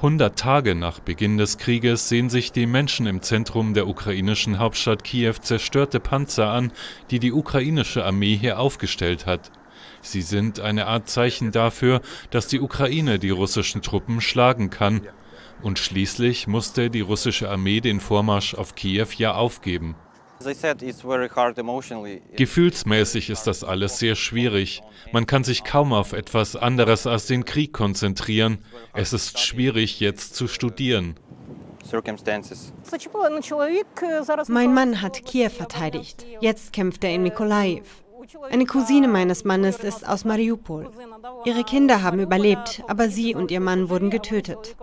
100 Tage nach Beginn des Krieges sehen sich die Menschen im Zentrum der ukrainischen Hauptstadt Kiew zerstörte Panzer an, die die ukrainische Armee hier aufgestellt hat. Sie sind eine Art Zeichen dafür, dass die Ukraine die russischen Truppen schlagen kann. Und schließlich musste die russische Armee den Vormarsch auf Kiew ja aufgeben. Gefühlsmäßig ist das alles sehr schwierig. Man kann sich kaum auf etwas anderes als den Krieg konzentrieren. Es ist schwierig, jetzt zu studieren. Mein Mann hat Kiew verteidigt. Jetzt kämpft er in Mikolaev. Eine Cousine meines Mannes ist aus Mariupol. Ihre Kinder haben überlebt, aber sie und ihr Mann wurden getötet.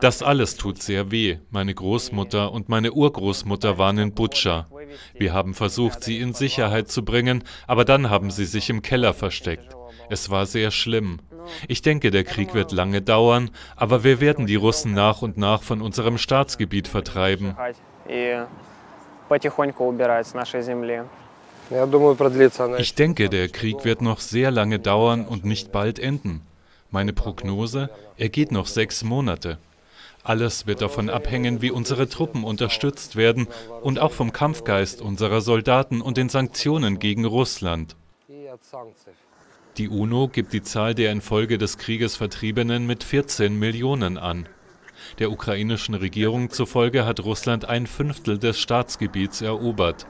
Das alles tut sehr weh. Meine Großmutter und meine Urgroßmutter waren in Butscha. Wir haben versucht, sie in Sicherheit zu bringen, aber dann haben sie sich im Keller versteckt. Es war sehr schlimm. Ich denke, der Krieg wird lange dauern, aber wir werden die Russen nach und nach von unserem Staatsgebiet vertreiben. Ich denke, der Krieg wird noch sehr lange dauern und nicht bald enden. Meine Prognose, er geht noch sechs Monate. Alles wird davon abhängen, wie unsere Truppen unterstützt werden und auch vom Kampfgeist unserer Soldaten und den Sanktionen gegen Russland. Die UNO gibt die Zahl der infolge des Krieges Vertriebenen mit 14 Millionen an. Der ukrainischen Regierung zufolge hat Russland ein Fünftel des Staatsgebiets erobert.